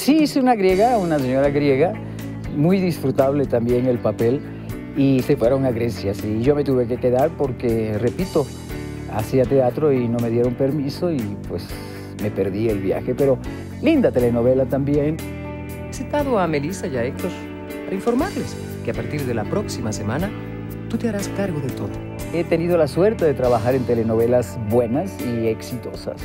Sí, hice una griega, una señora griega, muy disfrutable también el papel, y se fueron a Grecia, sí. Yo me tuve que quedar porque, repito, hacía teatro y no me dieron permiso y pues me perdí el viaje, pero linda telenovela también. He citado a Melissa y a Héctor para informarles que a partir de la próxima semana tú te harás cargo de todo. He tenido la suerte de trabajar en telenovelas buenas y exitosas.